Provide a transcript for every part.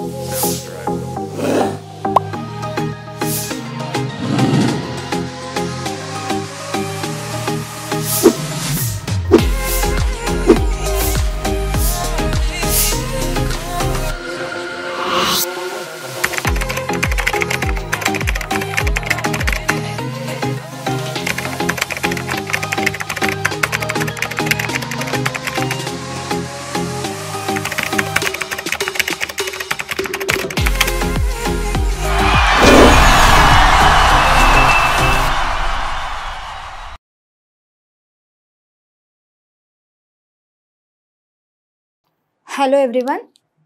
Sounds Hello everyone,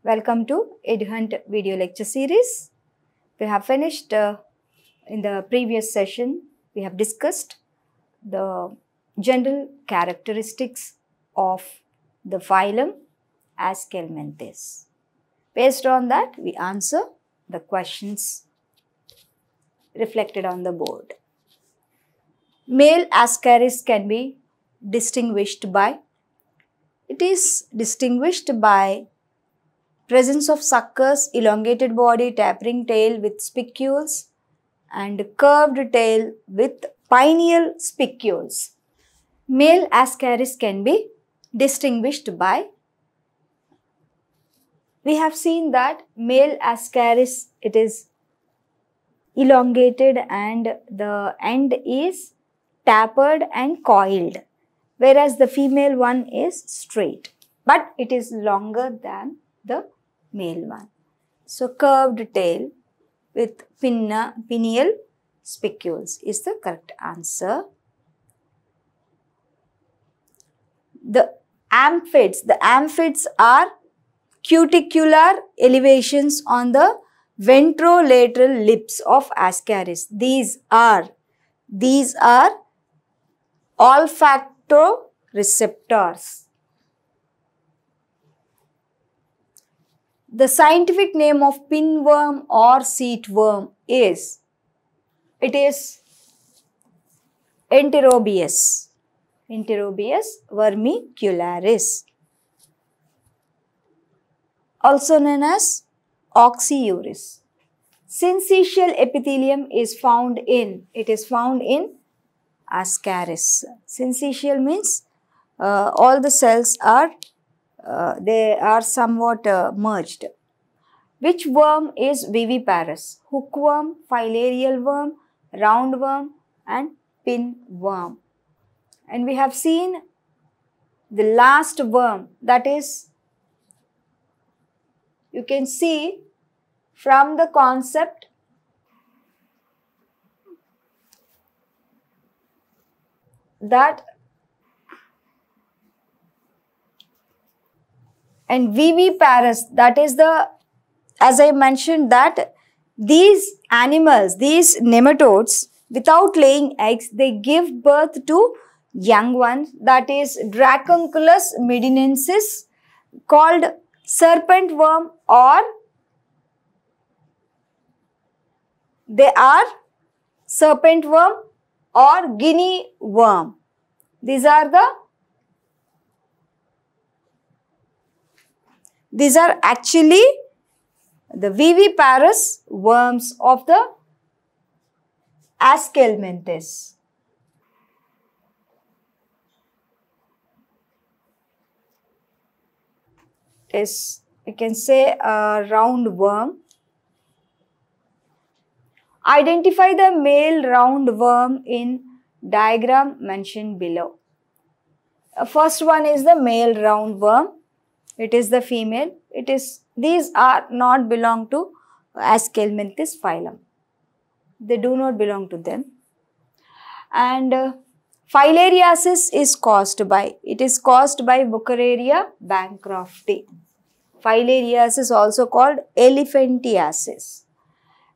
welcome to EduHunt video lecture series. We have finished uh, in the previous session, we have discussed the general characteristics of the phylum Aschelminthes. Based on that, we answer the questions reflected on the board. Male Ascaris can be distinguished by it is distinguished by presence of suckers, elongated body, tapering tail with spicules and curved tail with penial spicules. Male Ascaris can be distinguished by we have seen that male Ascaris it is elongated and the end is tapered and coiled whereas the female one is straight but it is longer than the male one. So curved tail with pinna, penial spicules is the correct answer. The amphids, the amphids are cuticular elevations on the ventrolateral lips of Ascaris. These are, these are olfactoreceptors. The scientific name of pinworm or seatworm is, it is Enterobius. Enterobius vermicularis. Also known as oxyuris. Syncytial epithelium is found in, it is found in Ascaris. Syncytial means uh, all the cells are, uh, they are somewhat uh, merged. Which worm is viviparous? Hookworm, filarial worm, roundworm and pinworm. And we have seen the last worm that is, you can see from the concept that and viviparous that is the as i mentioned that these animals these nematodes without laying eggs they give birth to young ones that is dracunculus medinensis called serpent worm or they are serpent worm or guinea worm. These are the these are actually the viviparous worms of the Aschelminthes. Is you can say a round worm Identify the male roundworm in diagram mentioned below. Uh, first one is the male roundworm. It is the female. It is these are not belong to Aschelminthes phylum. They do not belong to them. And uh, filariasis is caused by it is caused by Wuchereria bancrofti. Filariasis is also called elephantiasis.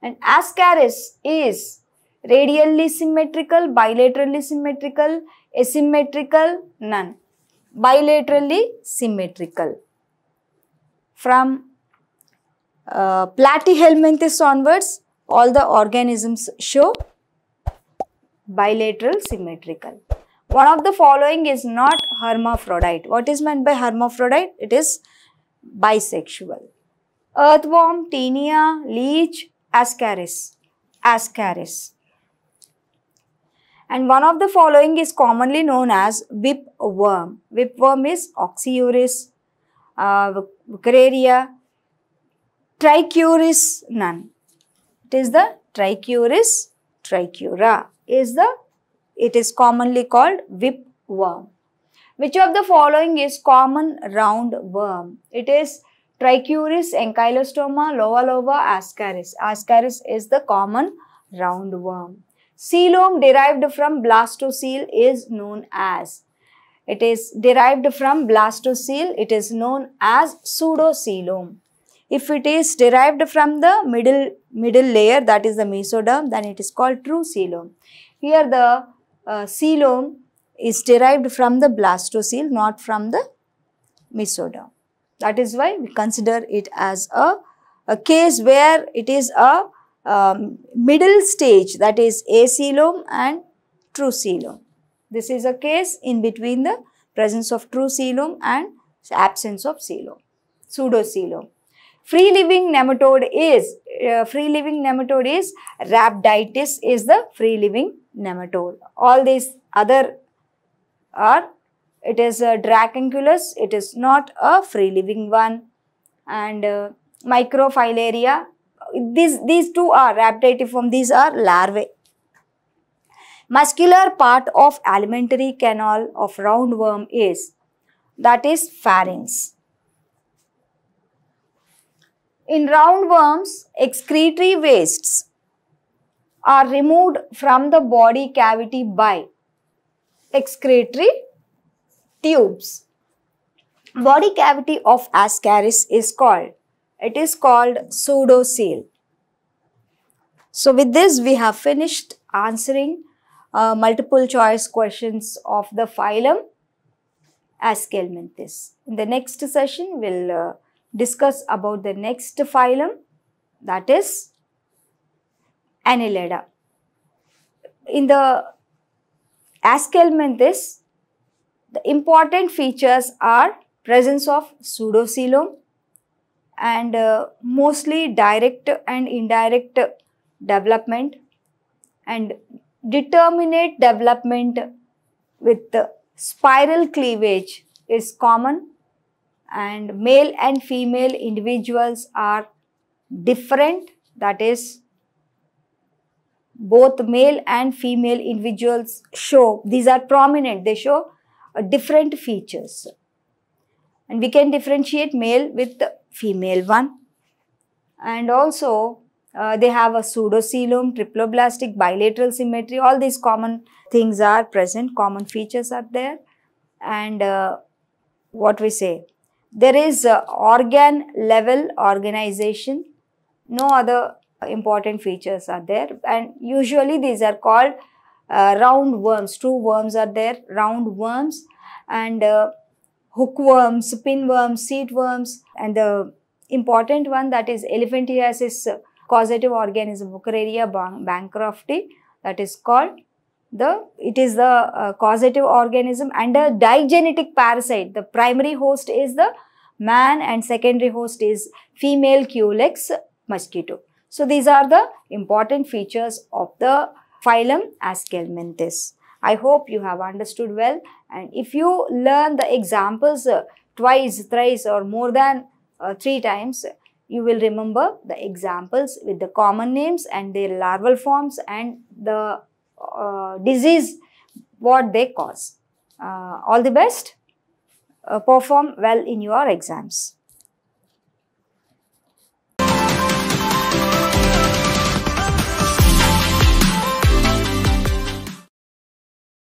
And Ascaris is radially symmetrical, bilaterally symmetrical, asymmetrical, none. Bilaterally symmetrical. From uh, Platyhelminthes onwards, all the organisms show bilateral symmetrical. One of the following is not hermaphrodite. What is meant by hermaphrodite? It is bisexual. earthworm, Taenia, leech, ascaris. Ascaris. And one of the following is commonly known as whipworm. Whipworm is Oxyuris, uh, Wuchereria, Trichuris, none. It is the Trichuris trichiura is the, it is commonly called whipworm. Which of the following is common round worm? It is Trichuris, Ankylostoma, Loa loa, Ascaris. Ascaris is the common roundworm. Coelom derived from blastocele is known as. It is derived from blastocele. It is known as pseudocoelom. If it is derived from the middle, middle layer that is the mesoderm then it is called true coelom. Here the uh, coelom is derived from the blastocele not from the mesoderm. That is why we consider it as a, a case where it is a um, middle stage that is acoelom and true coelom. This is a case in between the presence of true coelom and absence of coelom, pseudocoelom. Free living nematode is, uh, free living nematode is, Rhabditis is the free living nematode. All these other are it is a Dracunculus, it is not a free living one and uh, Microfilaria, these, these two are Rhabditiform, these are larvae. Muscular part of alimentary canal of roundworm is, that is pharynx. In roundworms, excretory wastes are removed from the body cavity by excretory tubes. Body cavity of Ascaris is called, it is called pseudocoel. So with this we have finished answering uh, multiple choice questions of the phylum Aschelminthes. In the next session we'll uh, discuss about the next phylum that is Annelida. In the Aschelminthes, the important features are presence of pseudocoelom and uh, mostly direct and indirect development and determinate development with spiral cleavage is common and male and female individuals are different. That is both male and female individuals show these are prominent they show different features. And we can differentiate male with female one. And also uh, they have a pseudocoelom, triploblastic, bilateral symmetry, all these common things are present, common features are there. And uh, what we say, there is organ level organization, no other important features are there. And usually these are called uh, round worms, true worms are there, round worms and uh, hookworms, pinworms, seed worms and the important one that is elephantiasis causative organism, Wuchereria bancrofti that is called the it is the uh, causative organism and a digenetic parasite. The primary host is the man and secondary host is female culex mosquito. So these are the important features of the phylum Aschelminthes. I hope you have understood well and if you learn the examples uh, twice, thrice or more than uh, three times, you will remember the examples with the common names and their larval forms and the uh, disease what they cause. Uh, all the best. Uh, perform well in your exams.